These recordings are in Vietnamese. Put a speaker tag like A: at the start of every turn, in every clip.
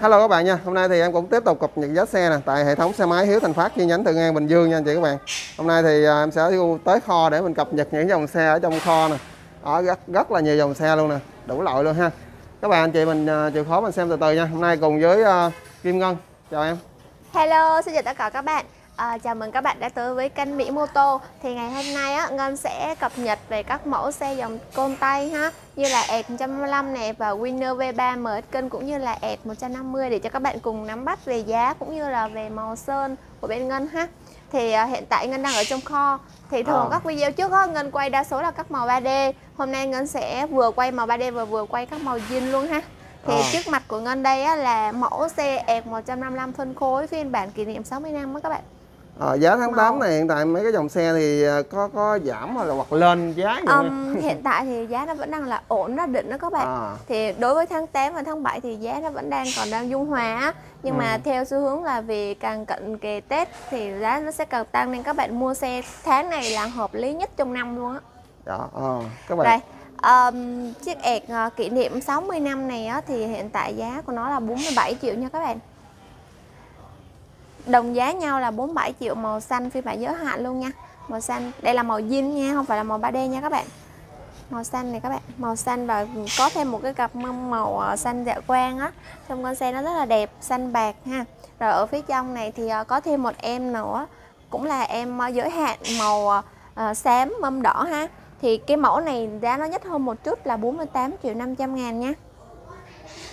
A: Hello các bạn nha, hôm nay thì em cũng tiếp tục cập nhật giá xe nè tại hệ thống xe máy Hiếu Thành Phát chi nhánh Thượng An Bình Dương nha anh chị các bạn. Hôm nay thì à, em sẽ đi tới kho để mình cập nhật những dòng xe ở trong kho nè. Ở rất rất là nhiều dòng xe luôn nè, đủ loại luôn ha. Các bạn anh chị mình à, chịu khó mình xem từ từ nha. Hôm nay cùng với uh, Kim Ngân. Chào em.
B: Hello, xin chào tất cả các bạn. À, chào mừng các bạn đã tới với kênh Mỹ Mô Tô. Thì ngày hôm nay á, Ngân sẽ cập nhật về các mẫu xe dòng côn tay ha, như là ET 155 này và Winner V3 MX kênh cũng như là ET 150 để cho các bạn cùng nắm bắt về giá cũng như là về màu sơn của bên Ngân ha. Thì à, hiện tại Ngân đang ở trong kho. Thì thường
A: À.
B: các video trước á, Ngân quay đa số là các màu 3D. Hôm nay Ngân sẽ vừa quay màu 3D và vừa quay các màu zin luôn ha. Thì
A: À.
B: trước mặt của Ngân đây á, là mẫu xe ET 155 phân khối phiên bản kỷ niệm 60 năm đó các bạn.
A: À, giá tháng
B: Màu.
A: 8 này hiện tại mấy cái dòng xe thì à, có có giảm hay là hoặc lên giá gì?
B: Um, hiện tại thì giá nó vẫn đang là ổn nó định đó các bạn
A: À.
B: thì đối với tháng 8 và tháng 7 thì giá nó vẫn đang còn đang dung hòa á. nhưng
A: Ừ.
B: mà theo xu hướng là vì càng cận kề Tết thì giá nó sẽ càng tăng nên các bạn mua xe tháng này là hợp lý nhất trong năm luôn á
A: Dạ, ờ, các bạn.
B: đây um, chiếc ẹt ờ, kỷ niệm 60 năm này á, thì hiện tại giá của nó là 47 triệu nha các bạn đồng giá nhau là 47 triệu màu xanh phiên bản giới hạn luôn nha. Màu xanh, đây là màu zin nha, không phải là màu 3D nha các bạn. Màu xanh này các bạn, màu xanh và có thêm một cái cặp mâm màu ờ, xanh dạ quang á. Trong con xe nó rất là đẹp, xanh bạc ha. Rồi ở phía trong này thì ờ, có thêm một em nữa, cũng là em ờ, giới hạn màu xám, mâm đỏ ha. Thì cái mẫu này giá nó nhất hơn một chút là 48 triệu 500 ngàn nha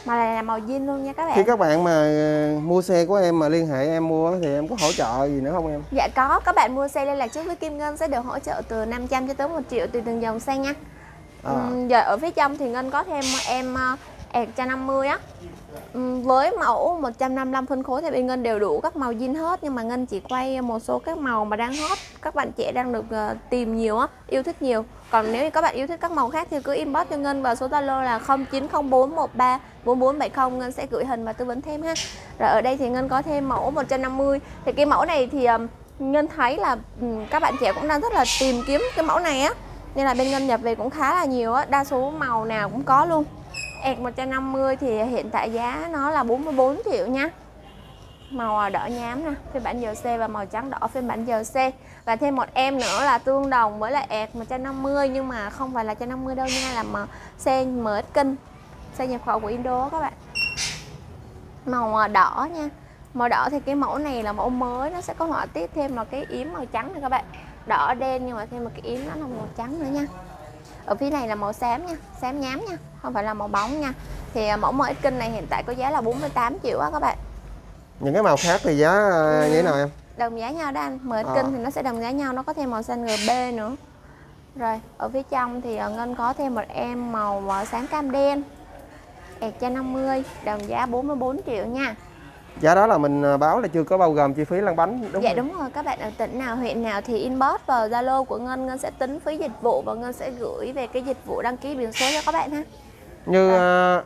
B: mà này là màu zin luôn nha các bạn
A: Khi các bạn mà à, mua xe của em mà liên hệ em mua thì em có hỗ trợ gì nữa không em?
B: Dạ có, các bạn mua xe liên lạc trước với Kim Ngân sẽ được hỗ trợ từ 500 cho tới 1 triệu tùy từng dòng xe nha.
A: À.
B: Ừm, giờ ở phía trong thì Ngân có thêm em uh, năm 150 á. Ừ, với mẫu 155 phân khối thì bên Ngân đều đủ các màu zin hết nhưng mà Ngân chỉ quay một số các màu mà đang hot, các bạn trẻ đang được ờ, tìm nhiều á, yêu thích nhiều. Còn nếu như các bạn yêu thích các màu khác thì cứ inbox cho Ngân vào số Zalo là 090413 4470 Ngân sẽ gửi hình và tư vấn thêm ha. Rồi ở đây thì Ngân có thêm mẫu 150 thì cái mẫu này thì ờ, Ngân thấy là ừ, các bạn trẻ cũng đang rất là tìm kiếm cái mẫu này á nên là bên Ngân nhập về cũng khá là nhiều á, đa số màu nào cũng có luôn ẹt 150 thì hiện tại giá nó là 44 triệu nha. Màu đỏ nhám nè, phiên bản GC và màu trắng đỏ phiên bản GC. Và thêm một em nữa là tương đồng với lại ẹt 150 nhưng mà không phải là 150 đâu nha, là mà xe mới kinh. Xe nhập khẩu của Indo các bạn. Màu ờ, đỏ nha. Màu đỏ thì cái mẫu này là mẫu mới nó sẽ có họa tiết thêm một cái yếm màu trắng này các bạn. Đỏ đen nhưng mà thêm một cái yếm nó là màu trắng nữa nha ở phía này là màu xám nha xám nhám nha không phải là màu bóng nha. Thì à, mẫu MX kinh này hiện tại có giá là 48 triệu á các bạn.
A: Những cái màu khác thì giá à, như thế nào em?
B: đồng giá nhau đó anh. MX
A: À.
B: kinh thì nó sẽ đồng giá nhau nó có thêm màu xanh GB nữa. Rồi ở phía trong thì à, Ngân có thêm một em màu xám cam đen. Ẹt cho 50 đồng giá 44 triệu nha
A: Giá đó là mình à, báo là chưa có bao gồm chi phí lăn bánh đúng
B: dạ
A: không?
B: đúng rồi các bạn ở tỉnh nào huyện nào thì inbox vào Zalo của Ngân Ngân sẽ tính phí dịch vụ và Ngân sẽ gửi về cái dịch vụ đăng ký biển số cho các bạn ha
A: Như à,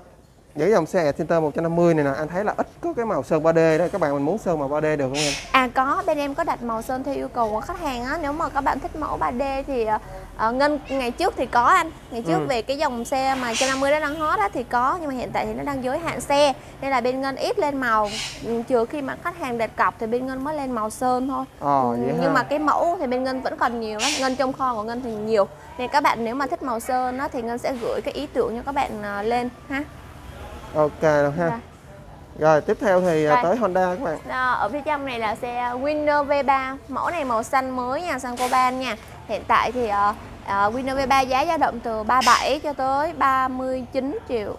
A: những dòng xe Center 150 này nè, anh thấy là ít có cái màu sơn 3D đó. Các bạn mình muốn sơn màu 3D được không em?
B: À có, bên em có đặt màu sơn theo yêu cầu của khách hàng á Nếu mà các bạn thích mẫu 3D thì ờ, Ngân ngày trước thì có anh Ngày trước
A: Ừ.
B: về cái dòng xe mà 150 đó đang hot á thì có Nhưng mà hiện tại thì nó đang giới hạn xe Nên là bên Ngân ít lên màu Ừ, Trừ khi mà khách hàng đặt cọc thì bên Ngân mới lên màu sơn thôi
A: Ờ,
B: Ừ,
A: vậy
B: Nhưng
A: ha.
B: mà cái mẫu thì bên Ngân vẫn còn nhiều lắm Ngân trong kho của Ngân thì nhiều Nên các bạn nếu mà thích màu sơn á thì Ngân sẽ gửi cái ý tưởng cho các bạn ờ, lên ha
A: Ok rồi ha.
B: Rồi.
A: Rồi tiếp theo thì
B: Rồi.
A: tới Honda các bạn.
B: Đó, ở phía trong này là xe Winner V3 mẫu này màu xanh mới nha xanh coban nha hiện tại thì uh, Winner V3 giá dao động từ 37 cho tới 39 triệu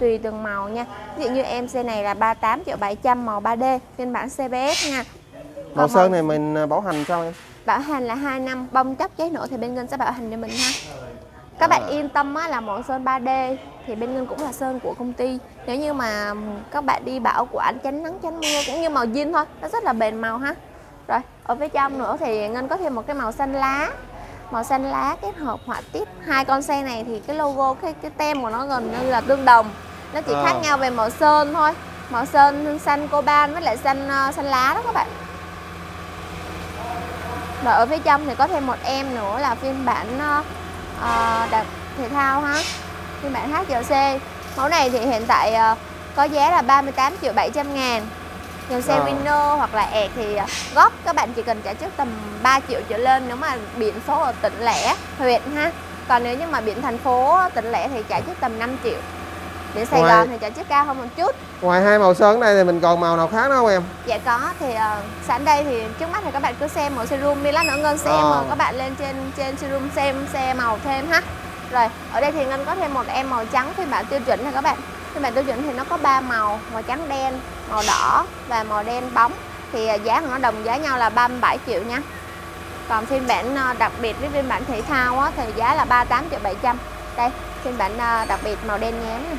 B: tùy từng màu nha. Ví dụ như em xe này là 38 triệu 700 màu 3D phiên bản CBS nha.
A: Màu
B: Còn
A: sơn này mình à, bảo hành sao em?
B: bảo hành là 2 năm bong chóc cháy nổ thì bên Ngân sẽ bảo hành cho mình ha. Các bạn
A: À.
B: yên tâm á, là màu sơn 3D thì bên Ngân cũng là sơn của công ty. Nếu như mà các bạn đi bảo quản tránh nắng tránh mưa cũng như màu zin thôi nó rất là bền màu ha rồi ở phía trong nữa thì Ngân có thêm một cái màu xanh lá. Màu xanh lá kết hợp họa tiết. Hai con xe này thì cái logo cái cái tem của nó gần như là tương đồng. Nó chỉ
A: À.
B: khác nhau về màu sơn thôi. Màu sơn xanh coban với lại xanh ờ, xanh lá đó các bạn. Rồi ở phía trong thì có thêm một em nữa là phiên bản ờ, ờ, đạp thể thao ha. Phiên bản HGC mẫu này thì hiện tại ờ, có giá là 38 triệu 700 ngàn Dòng xe
A: Rồi.
B: Winner hoặc là ẹt thì à, góp các bạn chỉ cần trả trước tầm 3 triệu trở lên nếu mà biển số ở tỉnh lẻ, huyện ha. Còn nếu như mà biển thành phố tỉnh lẻ thì trả trước tầm 5 triệu. Biển Sài
A: Ngoài-
B: Gòn thì trả trước cao hơn một chút.
A: ngoài hai màu sơn này thì mình còn màu nào khác nữa không em
B: Dạ có thì uh, sẵn đây thì trước mắt thì các bạn cứ xem ở showroom đi lát nữa Ngân
A: Ờ.
B: mời các bạn lên trên trên showroom xem xe màu thêm ha. Rồi, ở đây thì Ngân có thêm một em màu trắng phiên bản tiêu chuẩn này các bạn. Phiên bản tiêu chuẩn thì nó có 3 màu, màu trắng đen, màu đỏ và màu đen bóng. Thì à, giá của nó đồng giá nhau là 37 triệu nha. Còn phiên bản à, đặc biệt với phiên bản thể thao á, thì giá là 38 triệu 700. Đây, phiên bản à, đặc biệt màu đen nhám này.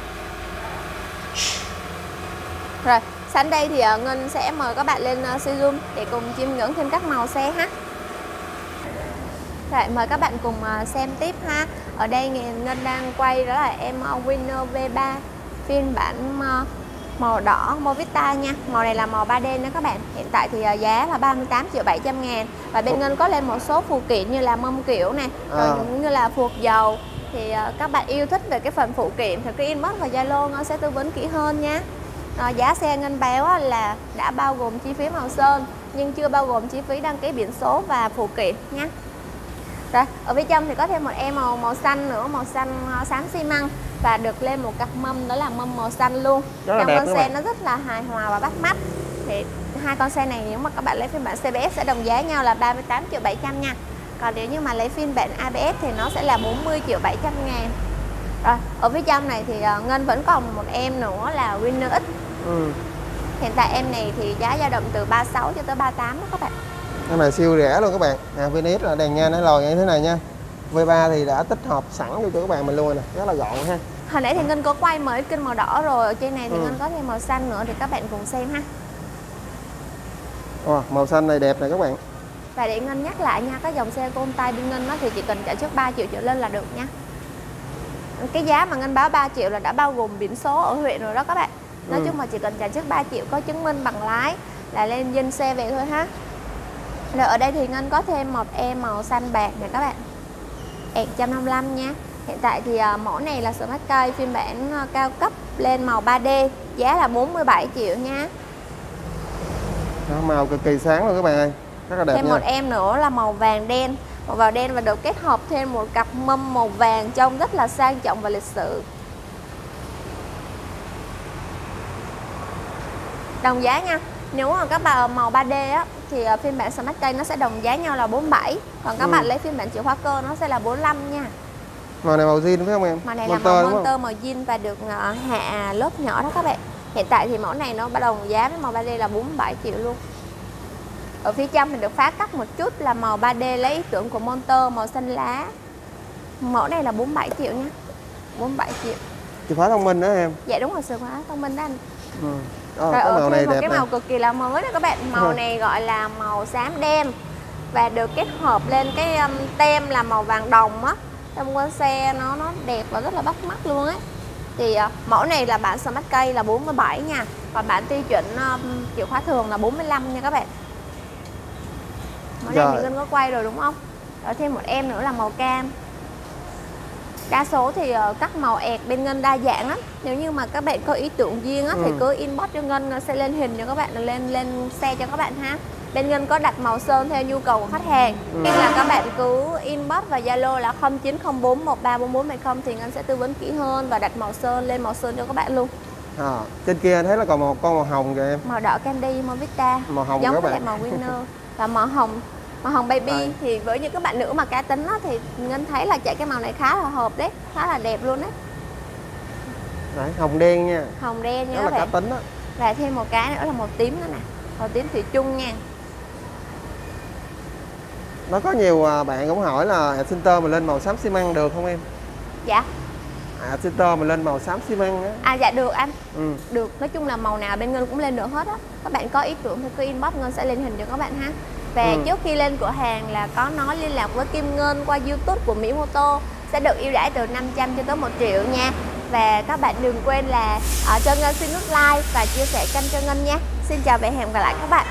B: Rồi, sẵn đây thì Ngân sẽ mời các bạn lên showroom để cùng chiêm ngưỡng thêm các màu xe ha. Rồi, mời các bạn cùng xem tiếp ha. Ở đây Ngân đang quay đó là em Winner V3 phiên bản ờ, màu đỏ Movita nha. Màu này là màu 3D nữa các bạn. Hiện tại thì ờ, giá là 38 triệu 700 ngàn Và bên Ngân có lên một số phụ kiện như là mâm kiểu này, rồi
A: À.
B: cũng như là phuộc dầu. Thì ờ, các bạn yêu thích về cái phần phụ kiện thì cứ inbox và Zalo Ngân sẽ tư vấn kỹ hơn nha. Rồi, giá xe Ngân báo là đã bao gồm chi phí màu sơn nhưng chưa bao gồm chi phí đăng ký biển số và phụ kiện nha. Rồi, ở phía trong thì có thêm một em màu màu xanh nữa, màu xanh ờ, xám xi măng và được lên một cặp mâm đó là mâm màu xanh luôn.
A: Rất là đẹp
B: con xe nó rất là hài hòa và bắt mắt. Thì hai con xe này nếu mà các bạn lấy phiên bản CBS sẽ đồng giá nhau là 38 triệu 700 nha. Còn nếu như mà lấy phiên bản ABS thì nó sẽ là 40 triệu 700 ngàn. Rồi, ở phía trong này thì ờ, Ngân vẫn còn một em nữa là Winner X
A: ừ.
B: Hiện tại em này thì giá dao động từ 36 cho tới 38 đó các bạn.
A: Em này siêu rẻ luôn các bạn à, Venice là đèn nha nó lòi như thế này nha V3 thì đã tích hợp sẵn cho các bạn mình luôn rồi nè rất là gọn ha
B: Hồi nãy thì Ngân có quay mới kênh màu đỏ rồi, ở trên này thì
A: Ừ.
B: Ngân có thêm màu xanh nữa thì các bạn cùng xem ha.
A: Ồ, màu xanh này đẹp này các bạn
B: Và để Ngân nhắc lại nha, các dòng xe côn tay bên Ngân nó thì chỉ cần trả trước 3 triệu trở lên là được nha. Cái giá mà Ngân báo 3 triệu là đã bao gồm biển số ở huyện rồi đó các bạn. Nói
A: Ừ.
B: chung là chỉ cần trả trước 3 triệu có chứng minh bằng lái là lên dân xe về thôi ha. Rồi ở đây thì Ngân có thêm một em màu xanh bạc nè các bạn. Ẹt 155 nha. Hiện tại thì à, mẫu này là Smart Sky phiên bản à, cao cấp lên màu 3D, giá là 47 triệu nha.
A: Đó, màu cực kỳ sáng luôn các bạn ơi rất là đẹp
B: thêm
A: nha
B: một em nữa là màu vàng đen màu vàng đen và được kết hợp thêm một cặp mâm màu vàng trông rất là sang trọng và lịch sự đồng giá nha nếu mà các bạn màu 3D á thì ờ, phiên bản Smart Cây nó sẽ đồng giá nhau là 47 còn các
A: Ừ.
B: bạn lấy phiên bản chìa khóa cơ nó sẽ là 45 nha.
A: Màu này màu zin phải không em?
B: Màu này
A: Monster
B: là màu
A: đúng?
B: Monster màu jean và được ờ, hạ lớp nhỏ đó các bạn. Hiện tại thì mẫu này nó bắt đầu giá với màu 3D là 47 triệu luôn. Ở phía trong thì được phá cách một chút là màu 3D lấy ý tưởng của Monster màu xanh lá. Mẫu này là 47 triệu nha 47 triệu.
A: Chìa khóa thông minh đó em.
B: Dạ đúng rồi sự hóa thông minh đó anh.
A: Ừ. Đó,
B: rồi
A: cái
B: ở
A: màu này đẹp
B: cái màu cực kỳ là mới đó các bạn. Màu
A: Ừ.
B: này gọi là màu xám đen và được kết hợp lên cái um, tem là màu vàng đồng á. Trong con xe nó nó đẹp và rất là bắt mắt luôn ấy. Thì uh, mẫu này là bản Smart Cây là 47 nha còn bản tiêu chuẩn um, chìa khóa thường là 45 nha các bạn. Mẫu này
A: Rồi.
B: thì Ngân có quay rồi đúng không? Rồi thêm một em nữa là màu cam đa số thì ờ, các màu ẹt bên Ngân đa dạng lắm. Nếu như mà các bạn có ý tưởng riêng á, thì
A: Ừ.
B: cứ inbox cho Ngân sẽ lên hình cho các bạn lên lên xe cho các bạn ha. Bên Ngân có đặt màu sơn theo nhu cầu của khách hàng.
A: Ừ.
B: nên là các bạn cứ inbox và Zalo là 0904134470 thì Ngân sẽ tư vấn kỹ hơn và đặt màu sơn lên màu sơn cho các bạn luôn.
A: À, trên kia thấy là còn một con màu hồng kìa em.
B: Màu đỏ candy màu vista
A: màu hồng
B: giống
A: các
B: với lại
A: bạn
B: màu winner. Và màu hồng màu hồng baby
A: Đây.
B: thì với những các bạn nữ mà cá tính á, thì Ngân thấy là chạy cái màu này khá là hợp đấy khá là đẹp luôn đấy
A: Đấy, hồng đen nha.
B: Hồng đen nha các
A: là cá tính đó
B: và thêm một cái nữa là màu tím nữa nè màu tím thủy chung nha.
A: Nó có nhiều à, bạn cũng hỏi là Center mình lên màu xám xi măng được không em?
B: Dạ.
A: À, Center mình lên màu xám xi măng á.
B: À dạ được anh.
A: Ừ.
B: được nói chung là màu nào bên ngân cũng lên được hết á. Các bạn có ý tưởng thì cứ inbox ngân sẽ lên hình cho các bạn ha và
A: Ừ.
B: trước khi lên cửa hàng là có nói liên lạc với Kim Ngân qua YouTube của Mỹ Mô Tô sẽ được ưu đãi từ 500 cho tới 1 triệu nha. Và các bạn đừng quên là ở cho Ngân xin nút like và chia sẻ kênh cho Ngân nha Xin chào và hẹn gặp lại các bạn